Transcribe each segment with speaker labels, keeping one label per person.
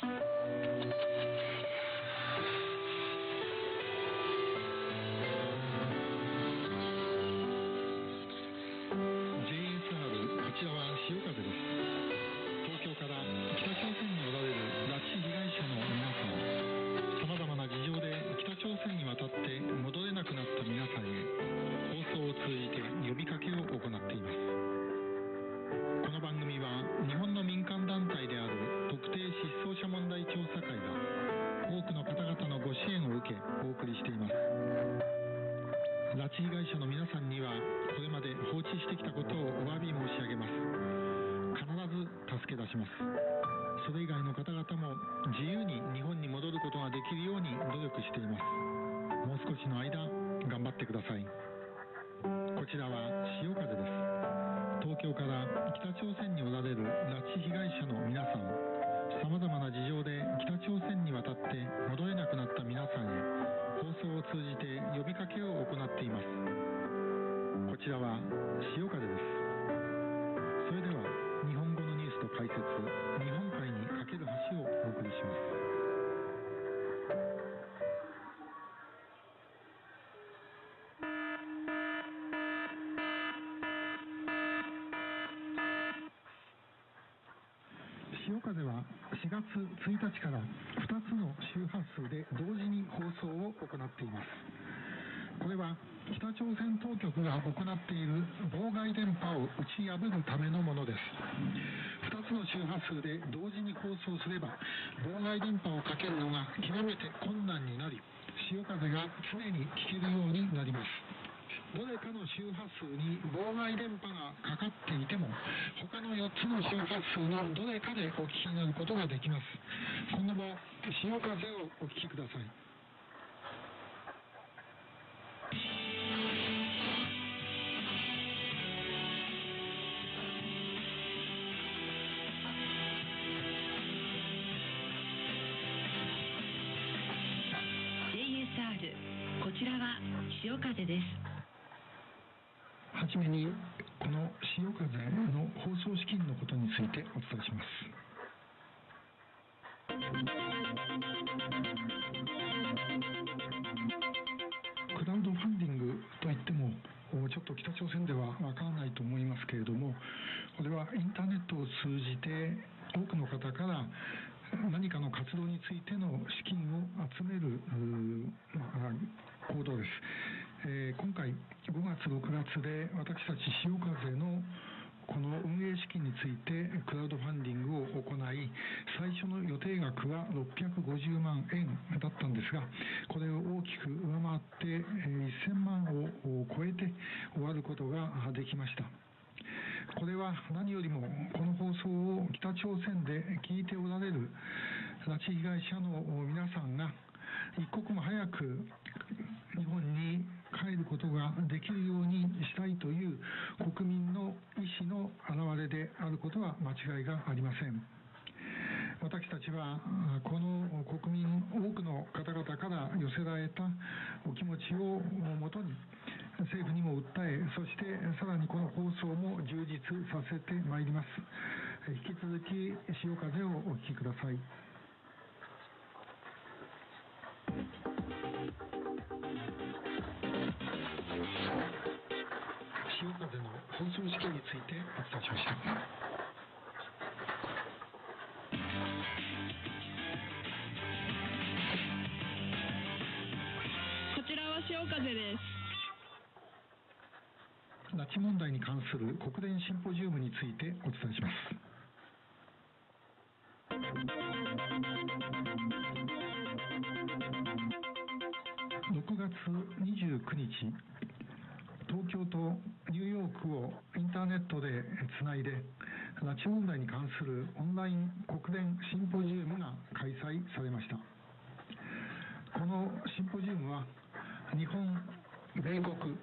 Speaker 1: ちから北朝鮮におられる拉致被害者の皆さんさまざまな事情で北朝鮮に渡って戻れなくなった皆さんへ放送を通じて呼びかけを行っています。こちらは潮風です。それでは日本語のニュースと解説1日から2つの周波数で同時に放送を行っています。これは北朝鮮当局が行っている妨害電波を打ち破るためのものです。2つの周波数で同時に放送すれば妨害電波をかけるのが極めて困難になり潮風が常に聞けるようになります。周波数に妨害電波がかかっていても他の4つの周波数のどれかでお聞きになることができます。今後も潮風をお聞きください。
Speaker 2: こちらは潮風です。
Speaker 1: じめにこの潮風の放送資金のことについてお伝えします。クラウドファンディングといってもちょっと北朝鮮ではわからないと思いますけれどもこれはインターネットを通じて多くの方から何かの活動についての資金を集める、まあ、行動です、えー、今回5で私たち潮風のこの運営資金についてクラウドファンディングを行い最初の予定額は650万円だったんですがこれを大きく上回って1000万を超えて終わることができました。これは何よりもこの放送を北朝鮮で聞いておられる拉致被害者の皆さんが一刻も早く日本に帰ることができるようにしたいという国民の意思の表れであることは間違いがありません。私たちはこの国民多くの方々から寄せられたお気持ちをもとに政府にも訴えそしてさらにこの放送も充実させてまいります引き続き潮風をお聞きください潮風の放送試験についてお伝えしました。
Speaker 3: こちらは潮風です。
Speaker 1: 拉致問題に関する国連シンポジウムについてお伝えします。6月29日東京とニューヨークをインターネットでつないで拉致問題に関するオンライン国連シンポジウムが開催されました。このシンポジウムは日本米国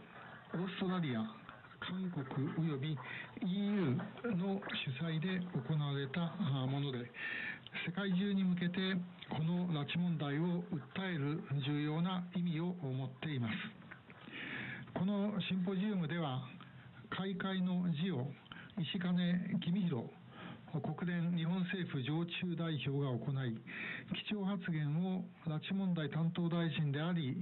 Speaker 1: オーストラリア韓国および EU の主催で行われたもので世界中に向けてこの拉致問題を訴える重要な意味を持っています。このシンポジウムでは開会の辞を石兼公弘国連日本政府常駐代表が行い、基調発言を拉致問題担当大臣であり、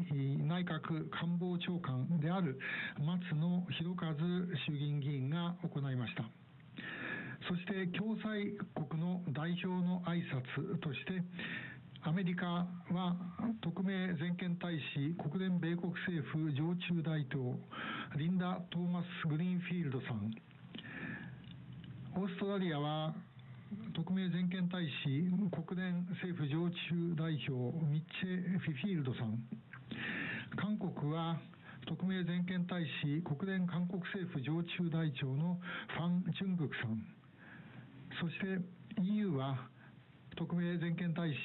Speaker 1: 内閣官房長官である松野博一衆議院議員が行いました。そして共催国の代表の挨拶として、アメリカは特命全権大使、国連米国政府常駐代表、リンダ・トーマス・グリーンフィールドさん、オーストラリアは特命全権大使、国連政府常駐代表、ミッチェ・フィフィールドさん、韓国は特命全権大使、国連韓国政府常駐代表のファン・ジュングクさん、そして EU は特命全権大使、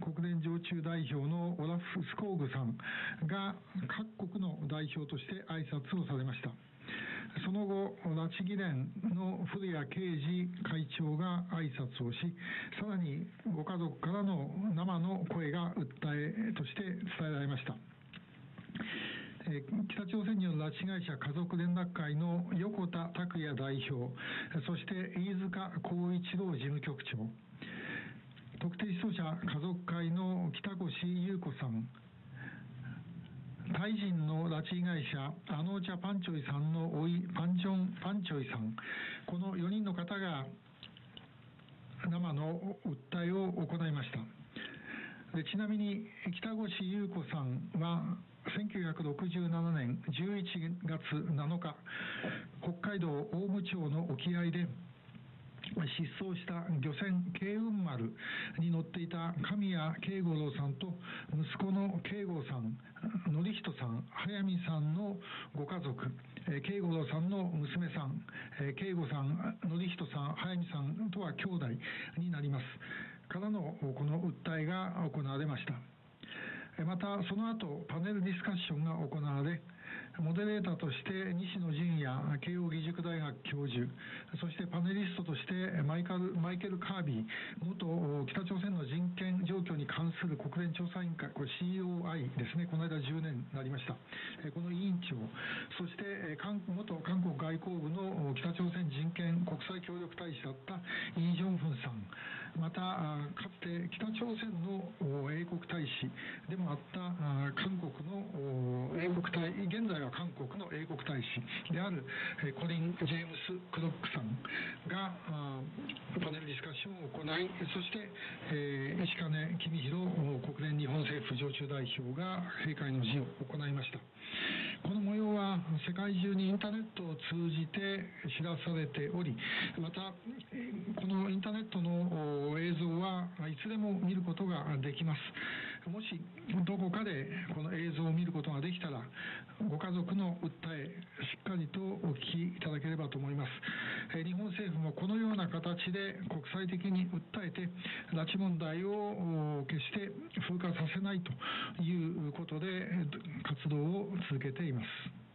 Speaker 1: 国連常駐代表のオラフ・スコーグさんが各国の代表として挨拶をされました。その後、拉致議連の古谷啓二会長が挨拶をし、さらにご家族からの生の声が訴えとして伝えられました。北朝鮮による拉致被害者家族連絡会の横田拓也代表、そして飯塚浩一郎事務局長、特定失踪者家族会の北越優子さん、タイ人の拉致被害者、アノーチャ・パンチョイさんの甥、パンチョン・パンチョイさん、この4人の方が生の訴えを行いました。でちなみに北越優子さんは1967年11月7日北海道雄武町の沖合で失踪した漁船慶雲丸に乗っていた神谷慶五郎さんと息子の慶吾さん、則人さん、早見さんのご家族、慶五郎さんの娘さん、慶吾さん、則人さん、早見さんとは兄弟になります。からのこの訴えが行われました。また、その後パネルディスカッションが行われ、モデレーターとして西野純也慶應義塾大学教授、そしてパネリストとしてマイカルマイケル・カービー、元北朝鮮の人権状況に関する国連調査委員会、これ COI ですね、この間10年になりました。この委員長、そして元韓国外交部の北朝鮮人権国際協力大使だったイ・ジョンフンさん、また、かつ北朝鮮の英国大使でもあった韓国の英国大、現在は韓国の英国大使であるコリン・ジェームス・クロックさんがパネルディスカッションを行い、そして、え石金公弘国連日本政府常駐代表が閉会の辞を行いました。この模様は世界中にインターネットを通じて知らされており、また、このインターネットの映像はいつでも見ることができます。もしどこかでこの映像を見ることができたら、ご家族の訴え、しっかりとお聞きいただければと思います。日本政府もこのような形で国際的に訴えて、拉致問題を決して風化させないということで活動を続けています。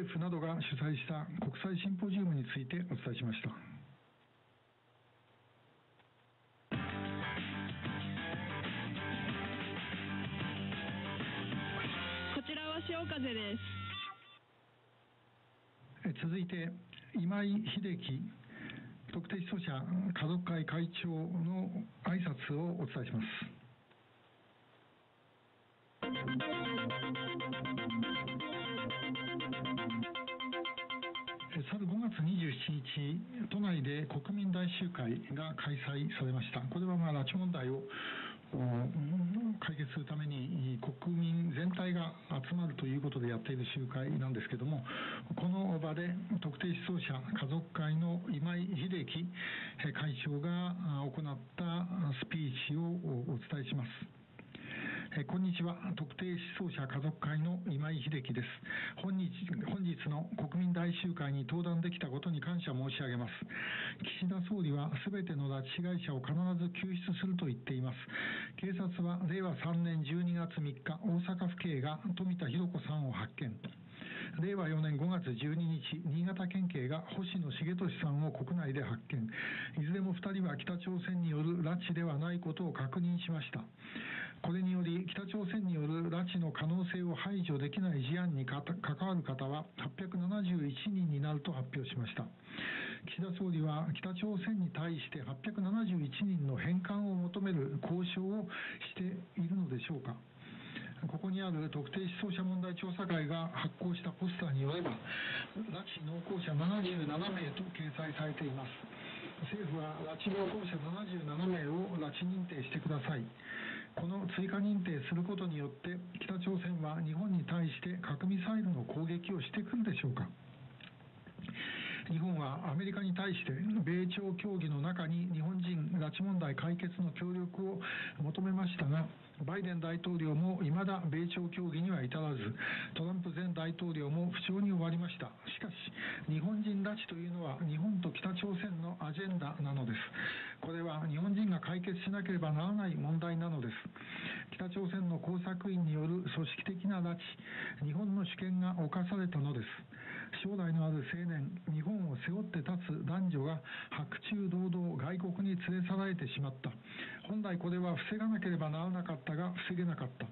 Speaker 1: 政府などが主催した国際シンポジウムについてお伝えしました。
Speaker 3: 風で
Speaker 1: す続いて今井秀樹特定失踪者家族会会長の挨拶をお伝えします集会が開催されました。これはまあ拉致問題を解決するために国民全体が集まるということでやっている集会なんですけども、この場で特定失踪者家族会の今井秀樹会長が行ったスピーチをお伝えします。えこんにちは。特定失踪者家族会の今井秀樹です。本日本日の国民大集会に登壇できたことに感謝申し上げます。岸田総理はすべての拉致被害者を必ず救出すると言っています。警察は令和3年12月3日大阪府警が富田博子さんを発見。令和4年5月12日、新潟県警が星野重俊さんを国内で発見。いずれも2人は北朝鮮による拉致ではないことを確認しました。これにより北朝鮮による拉致の可能性を排除できない事案に関わる方は871人になると発表しました。岸田総理は北朝鮮に対して871人の返還を求める交渉をしているのでしょうか。ここにある特定失踪者問題調査会が発行したポスターによれば拉致濃厚者77名と掲載されています。政府は拉致濃厚者77名を拉致認定してください。この追加認定することによって北朝鮮は日本に対して核ミサイルの攻撃をしてくるでしょうか。日本はアメリカに対して米朝協議の中に日本人拉致問題解決の協力を求めましたがバイデン大統領も未だ米朝協議には至らずトランプ前大統領も不調に終わりました。しかし日本人拉致というのは日本と北朝鮮のアジェンダなのです。これは日本人が解決しなければならない問題なのです。北朝鮮の工作員による組織的な拉致日本の主権が侵されたのです。将来のある青年日本を背負って立つ男女が白昼堂々外国に連れ去られてしまった。本来これは防がなければならなかったが防げなかった。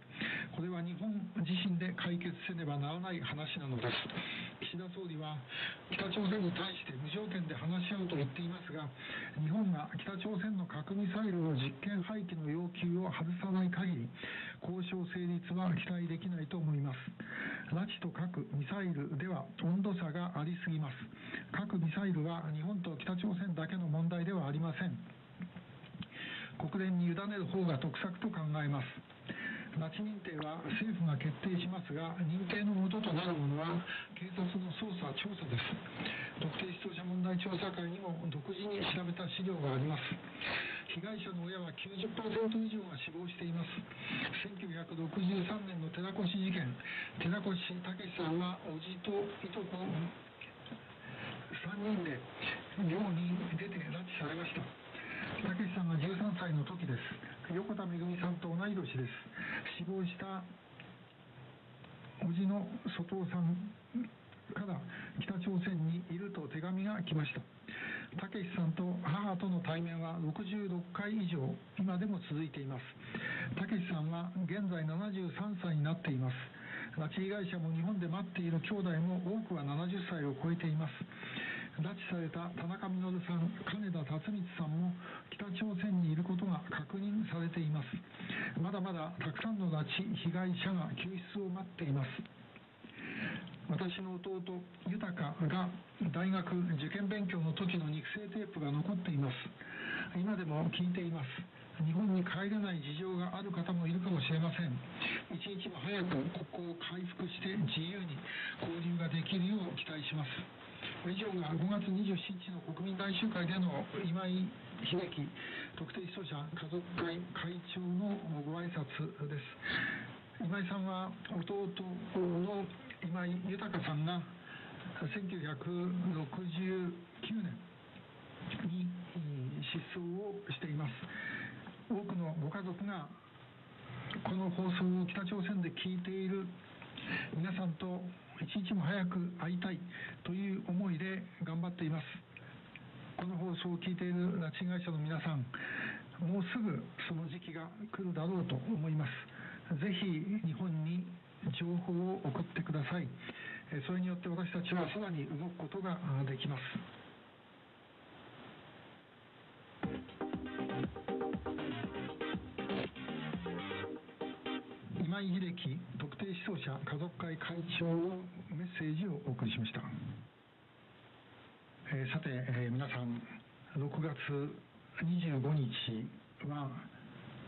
Speaker 1: これは日本自身で解決せねばならない話なのです。岸田総理は北朝鮮に対して無条件で話し合うと言っていますが日本が北朝鮮の核ミサイルの実験廃棄の要求を外さない限り交渉成立は期待できないと思います。拉致と核ミサイルでは温度差がありすぎます。核ミサイルは日本と北朝鮮だけの問題ではありません。国連に委ねる方が得策と考えます。拉致認定は政府が決定しますが認定のもととなるものは警察の捜査調査です。特定失踪者問題調査会にも独自に調べた資料があります。被害者の親は90%以上が死亡しています。1963年の寺越事件。寺越武さんは叔父といとこ3人で寮に出て拉致されました。武さんが13歳の時です横田めぐみさんと同い年です死叔父の外尾さんから北朝鮮にいると手紙が来ました。たけしさんと母との対面は66回以上今でも続いています。たけしさんは現在73歳になっています。拉致被害者も日本で待っている兄弟も多くは70歳を超えています。拉致された田中稔さん金田辰光さんも北朝鮮にいることが確認されています。まだまだたくさんの拉致被害者が救出を待っています。私の弟豊が大学受験勉強の時の肉声テープが残っています。今でも聞いています。日本に帰れない事情がある方もいるかもしれません。一日も早く国交を回復して自由に交流ができるよう期待します。以上が5月27日の国民大集会での今井秀樹特定失踪者家族会会長のご挨拶です。今井さんは弟の今井豊さんが1969年に失踪をしています。多くのご家族がこの放送を北朝鮮で聞いている皆さんと一日も早く会いたいという思いで頑張っています。この放送を聞いている拉致被害者の皆さんもうすぐその時期が来るだろうと思います。ぜひ日本に情報を送ってください。それによって私たちはさらに動くことができます。今井秀樹特定失踪者家族会会長のメッセージをお送りしました、えー、さて、えー、皆さん6月25日は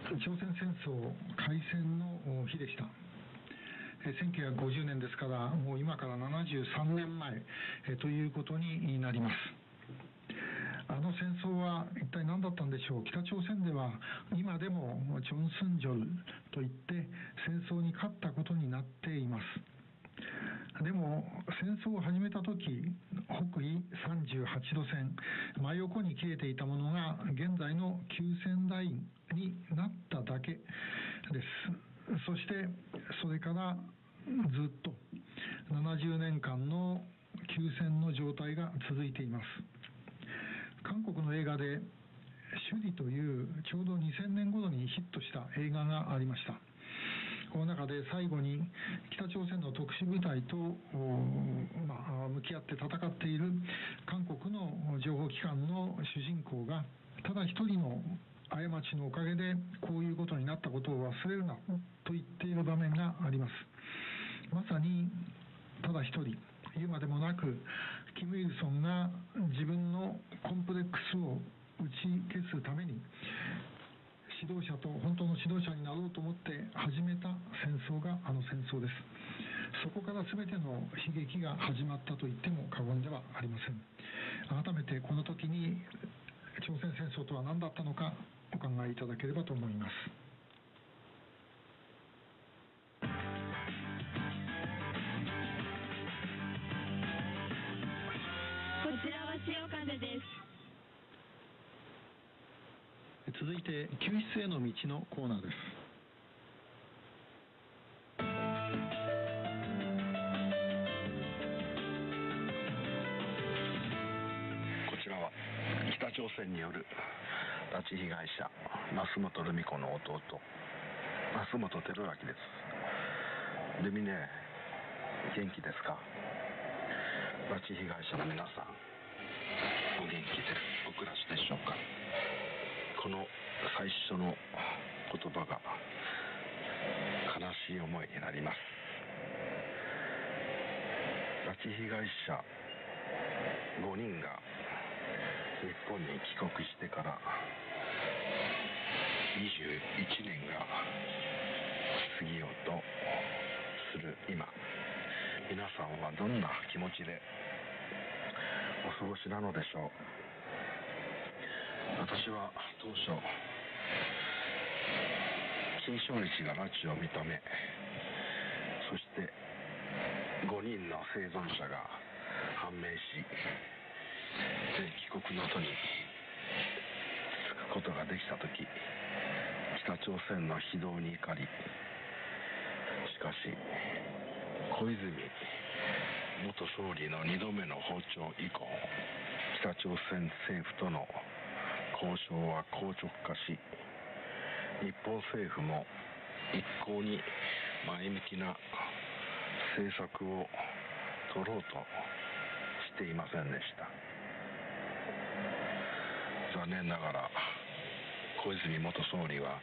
Speaker 1: 朝鮮戦争開戦の日でした。1950年ですからもう今から73年前ということになります。あの戦争は一体何だったんでしょう？北朝鮮では今でもチョン・スンジョルといって戦争に勝ったことになっています。でも戦争を始めた時北緯38度線真横に消えていたものが現在の9000ラインになっただけです。そしてそれからずっと70年間の休戦の状態が続いています。韓国の映画で首里というちょうど2000年頃にヒットした映画がありました。この中で最後に北朝鮮の特殊部隊と、まあ、向き合って戦っている韓国の情報機関の主人公がただ一人の過ちのおかげでこういうことになったことを忘れるなと言っている場面がありますまさにただ一人言うまでもなくキム・イルソンが自分のコンプレックスを打ち消すために指導者と本当の指導者になろうと思って始めた戦争があの戦争ですそこから全ての悲劇が始まったと言っても過言ではありません改めてこの時に朝鮮戦争とは何だったのかお考えいただければと思います。続いて救出への道のコーナーです。
Speaker 4: こちらは北朝鮮による拉致被害者増本留美子の弟増本照明です。ルミネ元気ですか？拉致被害者の皆さんお元気でお暮らしでしょうか？この最初の言葉が悲しい思いになります。拉致被害者5人が日本に帰国してから21年が過ぎようとする今皆さんはどんな気持ちでお過ごしなのでしょう？私は当初金正日が拉致を認めそして5人の生存者が判明し帰国の途に着くことができた時北朝鮮の非道に怒り。しかし小泉元総理の2度目の訪朝以降北朝鮮政府との交渉は硬直化し日本政府も一向に前向きな政策を取ろうとしていませんでした。残念ながら小泉元総理は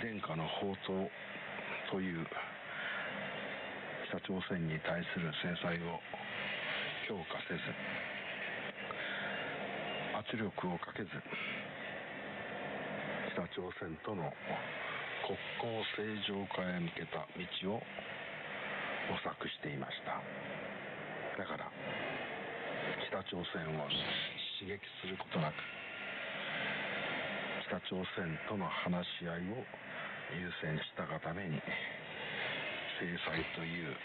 Speaker 4: 殿下の宝刀という北朝鮮に対する制裁を強化せず圧力をかけず北朝鮮との国交正常化へ向けた道を模索していました。だから北朝鮮を刺激することなく北朝鮮との話し合いを優先したがために制裁という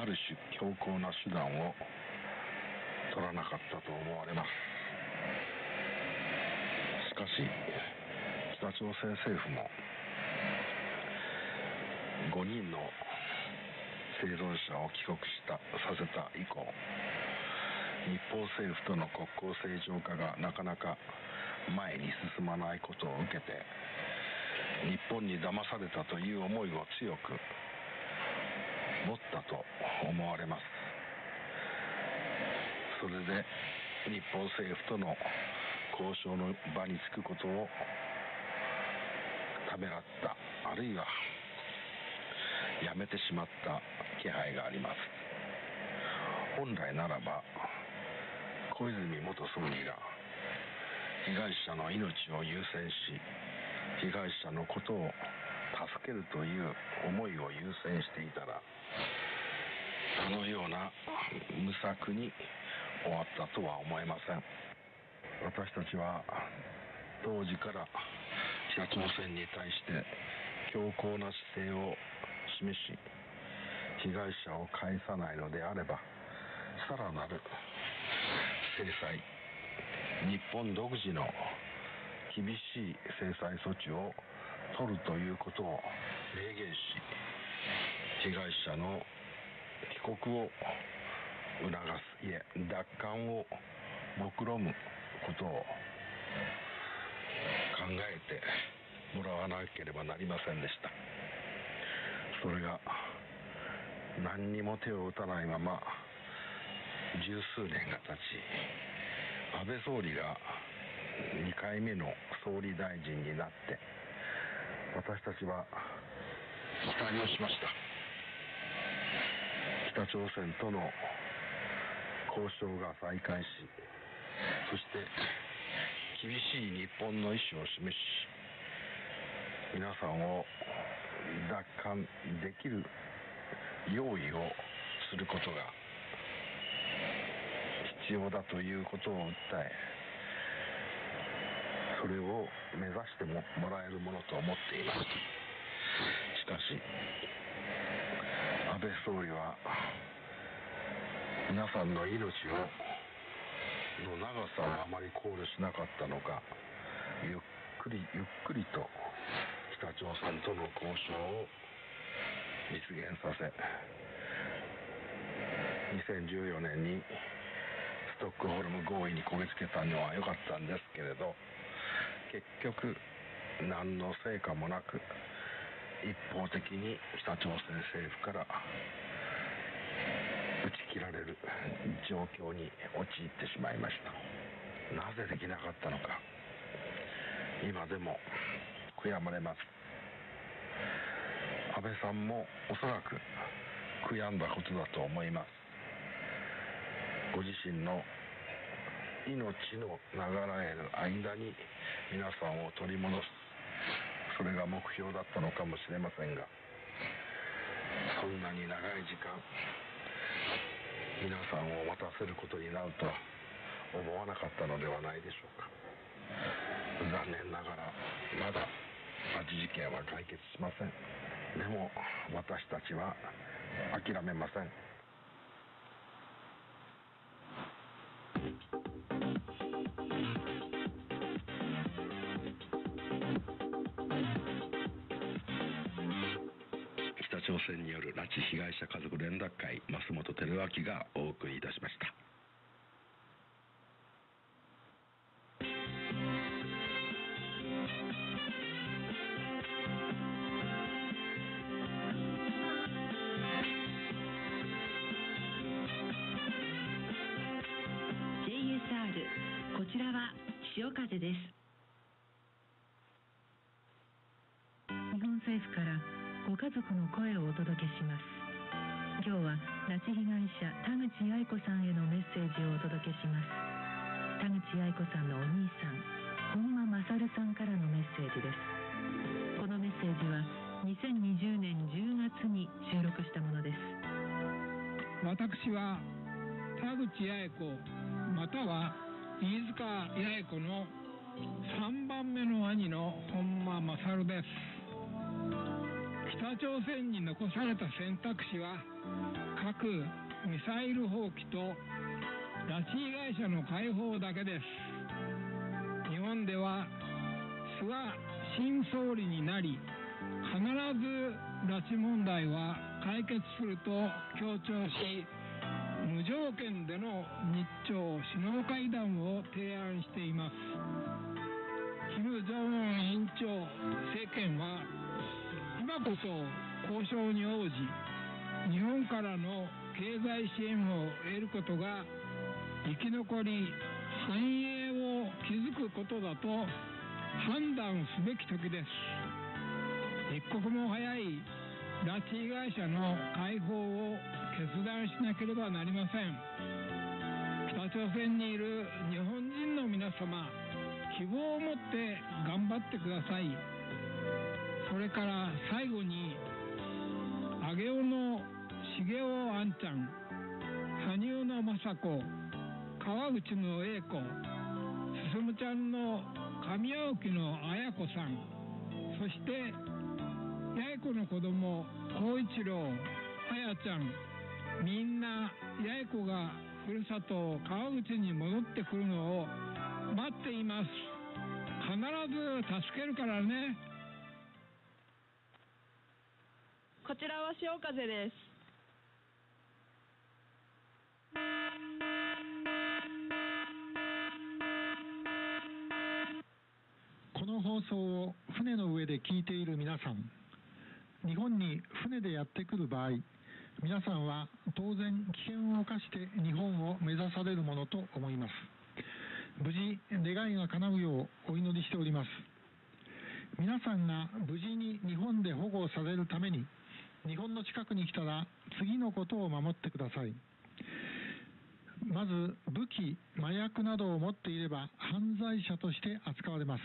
Speaker 4: ある種強硬な手段を取らなかったと思われます。しかし北朝鮮政府も5人の生存者を帰国したさせた以降日本政府との国交正常化がなかなか前に進まないことを受けて日本に騙されたという思いを強く持ったと思われます。それで日本政府との交渉の場に着くことをためらったあるいはやめてしまった気配があります。本来ならば小泉元総理が被害者の命を優先し被害者のことを助けるという思いを優先していたらあのような無策に終わったとは思えません。私たちは当時から北朝鮮に対して強硬な姿勢を示し被害者を返さないのであればさらなる制裁日本独自の厳しい制裁措置を取るということを明言し被害者の帰国を促す。いえ奪還を目論むことを考えてもらわなければなりませんでした。それが何にも手を打たないまま十数年が経ち安倍総理が2回目の総理大臣になって私たちは期待をしました。北朝鮮との交渉が再開しそして厳しい日本の意思を示し皆さんを奪還できる用意をすることが必要だということを訴えそれを目指してもらえるものと思っています。しかし安倍総理は皆さんの命をの長さをあまり考慮しなかったのかゆっくりゆっくりと北朝鮮との交渉を実現させ2014年にストックホルム合意にこぎつけたのは良かったんですけれど結局何の成果もなく一方的に北朝鮮政府から打ち切られる状況に陥ってしまいました。なぜできなかったのか。今でも悔やまれます。安倍さんもおそらく悔やんだことだと思います。ご自身の命の流れる間に皆さんを取り戻す。それが目標だったのかもしれませんがそんなに長い時間皆さんを待たせることになるとは思わなかったのではないでしょうか。残念ながらまだ拉致事件は解決しません。でも私たちは諦めません。北朝鮮による拉致被害者家族連絡会増本照明がお送りいたしました。
Speaker 5: こちらは潮風です。
Speaker 6: 日本政府からご家族の声をお届けします。今日は拉致被害者田口八重子さんへのメッセージをお届けします。田口八重子さんのお兄さん本間勝さんからのメッセージです。このメッセージは2020年10月に収録したものです。
Speaker 7: 私は田口八重子または飯塚八重子の3番目の兄の本間勝です。北朝鮮に残された選択肢は核・ミサイル放棄と拉致被害者の解放だけです。日本では菅新総理になり必ず拉致問題は解決すると強調し無条件での日朝首脳会談を提案しています。金正恩委員長政権は今こそ交渉に応じ日本からの経済支援を得ることが生き残り繁栄を築くことだと判断すべき時です。一刻も早い拉致被害者の解放を決断しなければなりません。北朝鮮にいる日本人の皆様希望を持って頑張ってください。それから最後に上尾の重雄あんちゃん羽生の雅子川口の英子進ちゃんの上青木の綾子さんそして八重子の子供光一郎綾ちゃんみんな八重子がふるさと川口に戻ってくるのを待っています。必ず助けるからね。
Speaker 3: こちらは潮風です。
Speaker 1: この放送を船の上で聞いている皆さん日本に船でやってくる場合皆さんは当然危険を冒して日本を目指されるものと思います。無事願いが叶うようお祈りしております。皆さんが無事に日本で保護されるために日本の近くに来たら次のことを守ってください。まず武器麻薬などを持っていれば犯罪者として扱われます。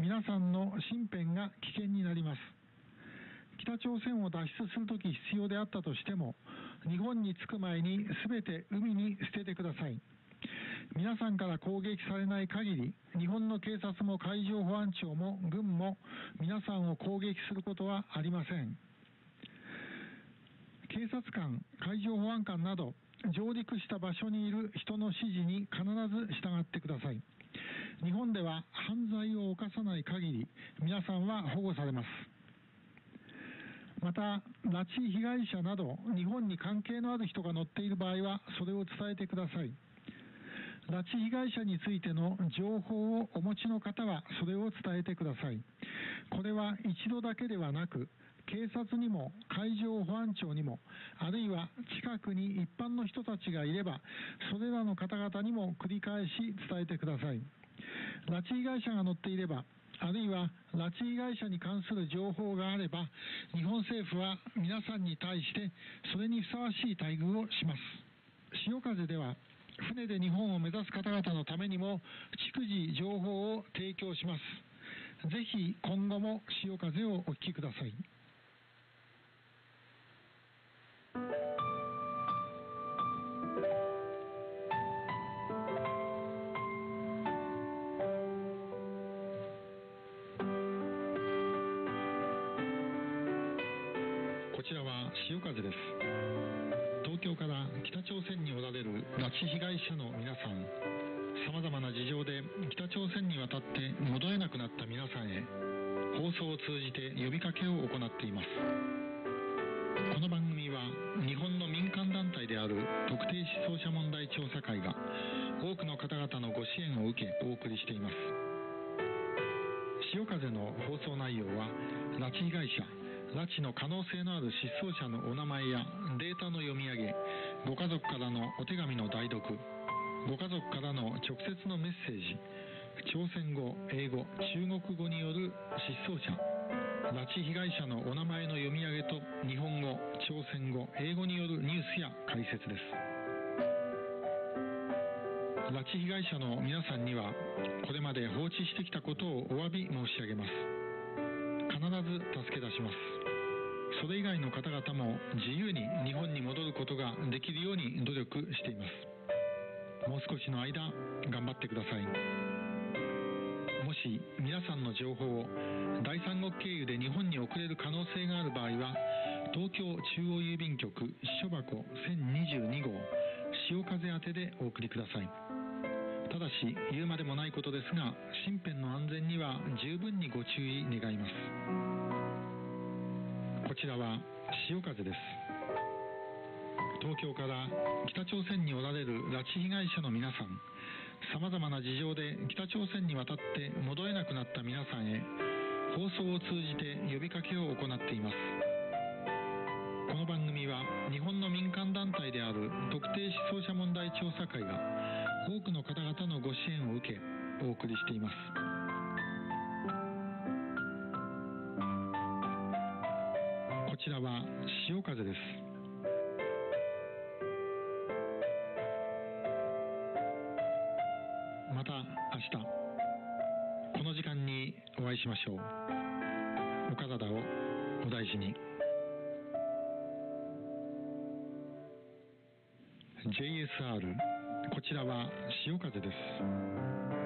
Speaker 1: 皆さんの身辺が危険になります。北朝鮮を脱出するとき必要であったとしても日本に着く前に全て海に捨ててください。皆さんから攻撃されない限り日本の警察も海上保安庁も軍も皆さんを攻撃することはありません。警察官海上保安官など上陸した場所にいる人の指示に必ず従ってください。日本では犯罪を犯さない限り皆さんは保護されます。また拉致被害者など日本に関係のある人が乗っている場合はそれを伝えてください。拉致被害者についての情報をお持ちの方はそれを伝えてください。これは一度だけではなく警察にも海上保安庁にもあるいは近くに一般の人たちがいればそれらの方々にも繰り返し伝えてください。拉致被害者が乗っていればあるいは拉致被害者に関する情報があれば日本政府は皆さんに対してそれにふさわしい待遇をします。潮風では船で日本を目指す方々のためにも逐次情報を提供します。ぜひ今後も潮風をお聞きください。こちらは潮風です。東京から北朝鮮におられる拉致被害者の皆さん。さまざまな事情で北朝鮮に渡って戻れなくなった皆さんへ放送を通じて呼びかけを行っています。この番組は日本の民間団体である特定失踪者問題調査会が多くの方々のご支援を受けお送りしています。潮風の放送内容は拉致被害者拉致の可能性のある失踪者のお名前やデータの読み上げご家族からのお手紙の代読ご家族からの直接のメッセージ朝鮮語英語中国語による失踪者拉致被害者のお名前の読み上げと日本語朝鮮語英語によるニュースや解説です。拉致被害者の皆さんにはこれまで放置してきたことをお詫び申し上げます。必ず助け出します。それ以外の方々も自由に日本に戻ることができるように努力しています。もう少しの間頑張ってください。し皆さんの情報を第三国経由で日本に送れる可能性がある場合は東京中央郵便局書箱1022号潮風宛てでお送りください。ただし言うまでもないことですが身辺の安全には十分にご注意願います。こちらは潮風です。東京から北朝鮮におられる拉致被害者の皆さん。さまざまな事情で北朝鮮に渡って戻れなくなった皆さんへ放送を通じて呼びかけを行っています。この番組は日本の民間団体である特定失踪者問題調査会が多くの方々のご支援を受けお送りしています。こちらは潮風です。しょうお体をお大事に。JSR こちらは潮風です。